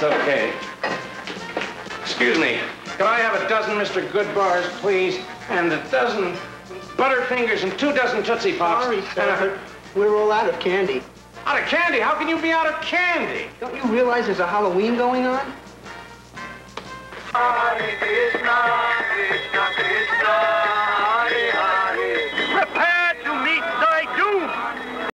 That's okay. Excuse me. Could I have a dozen Mr. Goodbars, please? And a dozen Butterfingers and two dozen Tootsie Pops. Sorry, sir. We're all out of candy. Out of candy? How can you be out of candy? Don't you realize there's a Halloween going on? Hare